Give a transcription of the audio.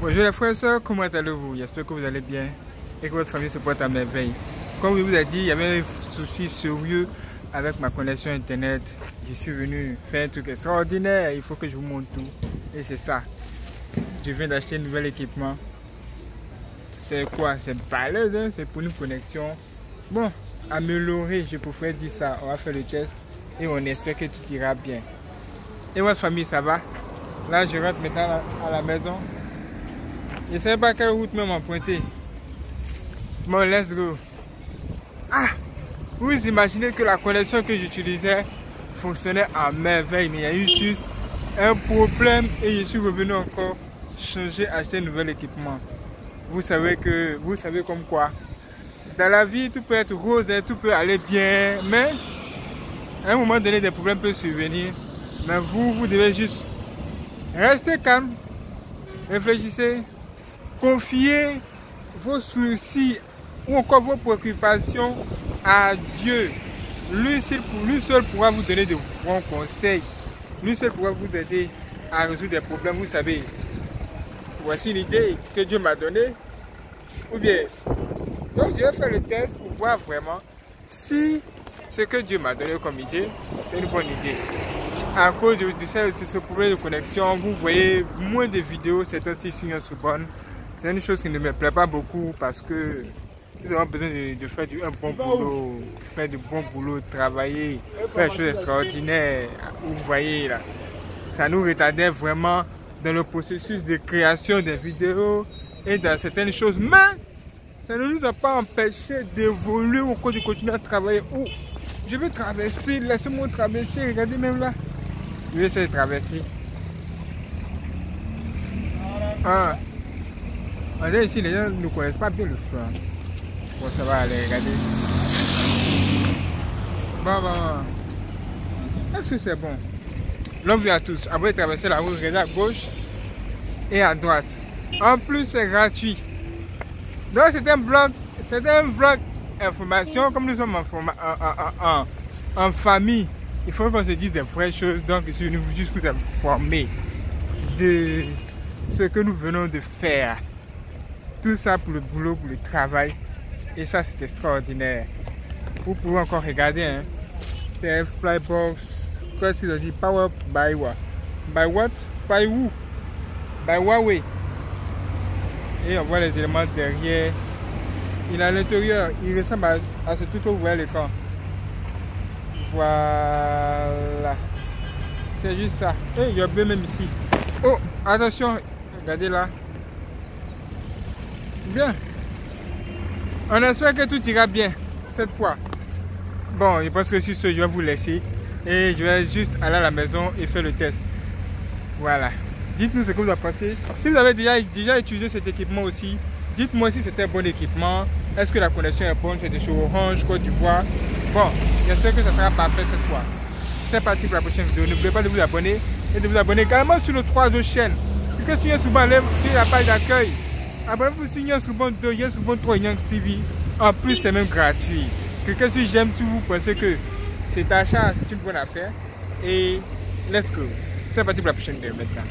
Bonjour les frères et sœurs, comment allez-vous? J'espère que vous allez bien et que votre famille se porte à merveille. Comme je vous ai dit, il y avait un souci sérieux avec ma connexion internet. Je suis venu faire un truc extraordinaire, il faut que je vous montre tout. Et c'est ça. Je viens d'acheter un nouvel équipement. C'est quoi? C'est balèze, hein? c'est pour une connexion. Bon, améliorer, je pourrais dire ça. On va faire le test et on espère que tout ira bien. Et votre famille, ça va? Là, je rentre maintenant à la maison. Je ne sais pas quelle route même emprunter. Bon, let's go. Ah Vous imaginez que la connexion que j'utilisais fonctionnait à merveille, mais il y a eu juste un problème et je suis revenu encore changer, acheter un nouvel équipement. Vous savez que, vous savez comme quoi, dans la vie, tout peut être rose, tout peut aller bien, mais à un moment donné, des problèmes peuvent survenir. Mais vous, vous devez juste rester calme, réfléchissez, Confiez vos soucis ou encore vos préoccupations à Dieu. Lui seul, lui seul pourra vous donner de bons conseils. Lui seul pourra vous aider à résoudre des problèmes. Vous savez, voici l'idée que Dieu m'a donnée. Ou bien, donc je vais faire le test pour voir vraiment si ce que Dieu m'a donné comme idée, c'est une bonne idée. À cause de, ce, problème de connexion, vous voyez moins de vidéos, c'est aussi sur bonne. C'est une chose qui ne me plaît pas beaucoup parce que nous avons besoin de, faire du, un bon boulot, faire du bon boulot, travailler, faire des choses extraordinaires. Vous voyez là, ça nous retardait vraiment dans le processus de création des vidéos et dans certaines choses. Mais ça ne nous a pas empêché d'évoluer au cours de continuer à travailler. Oh, je veux traverser, laissez-moi traverser, regardez même là. Je vais essayer de traverser. Ah. En fait, ici, les gens ne connaissent pas bien le choix. Bon, ça va aller, regardez. Bon, bon. Est-ce que c'est bon? Vient à tous. Après traverser la route, regardez à gauche et à droite. En plus, c'est gratuit. Donc, c'est un blog, c'est un vlog information. Comme nous sommes en, en, famille, il faut qu'on se dise des vraies choses. Donc, je suis juste vous informer de ce que nous venons de faire. Tout ça pour le boulot, pour le travail. Et ça, c'est extraordinaire. Vous pouvez encore regarder. Hein. C'est Flybox. Qu'est-ce qu'il a dit Power by what? By what? By who? By Huawei. Et on voit les éléments derrière. Il est à l'intérieur. Il ressemble à, ce truc que vous voyez l'écran. Voilà. C'est juste ça. Et il y a bien même ici. Oh, attention. Regardez là. Bien. On espère que tout ira bien cette fois. Bon, je pense que sur ce, je vais vous laisser. Et je vais juste aller à la maison et faire le test. Voilà. Dites-nous ce que vous avez pensé. Si vous avez déjà, déjà utilisé cet équipement aussi, dites-moi si c'était un bon équipement. Est-ce que la connexion est bonne? C'est des choses orange, Côte d'Ivoire. Bon, j'espère que ça sera parfait cette fois. C'est parti pour la prochaine vidéo. N'oubliez pas de vous abonner et de vous abonner également sur nos trois autres chaînes. Cliquez sur souvent sur la page d'accueil. Abonnez-vous sur Bon 2, Young Bon 3 Young TV. En plus, c'est même gratuit. Cliquez sur j'aime si vous pensez que cet achat, c'est une bonne affaire. Et let's go. C'est parti pour la prochaine vidéo maintenant.